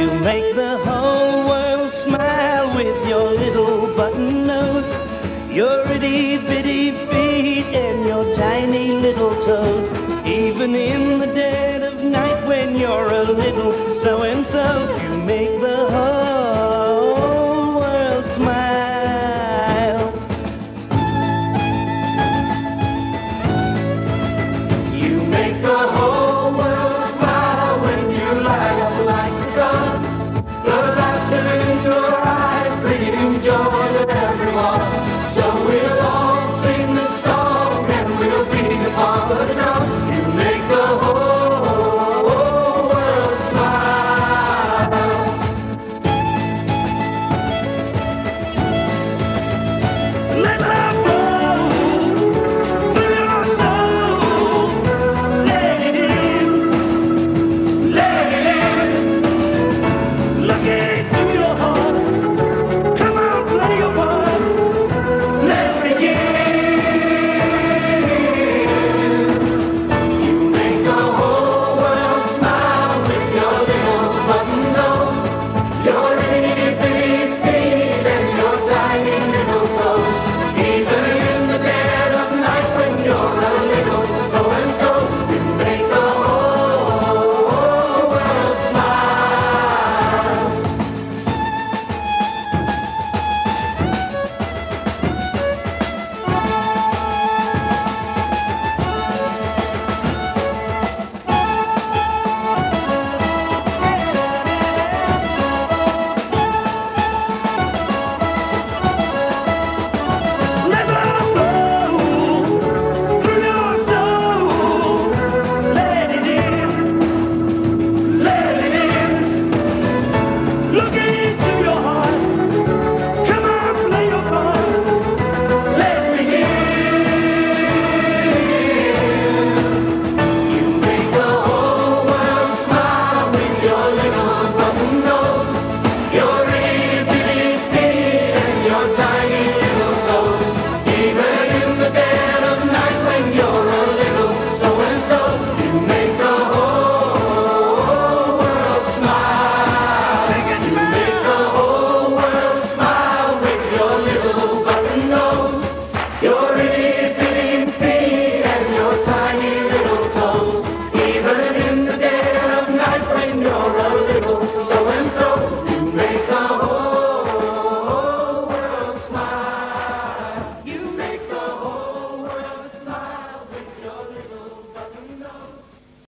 You make the whole world smile with your little button nose, your itty bitty feet, and your tiny little toes. Even in the dead of night when you're a little tiny